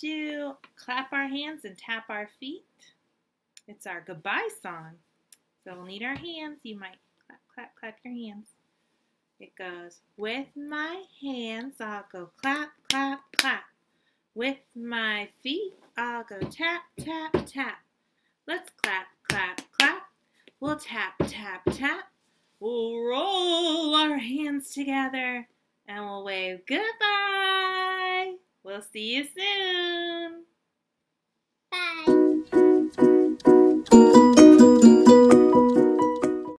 to clap our hands and tap our feet. It's our goodbye song. So we'll need our hands. You might clap, clap, clap your hands. It goes, with my hands, I'll go clap, clap, clap. With my feet, I'll go tap, tap, tap. Let's clap, clap, clap. We'll tap, tap, tap. We'll roll our hands together and we'll wave goodbye. We'll see you soon.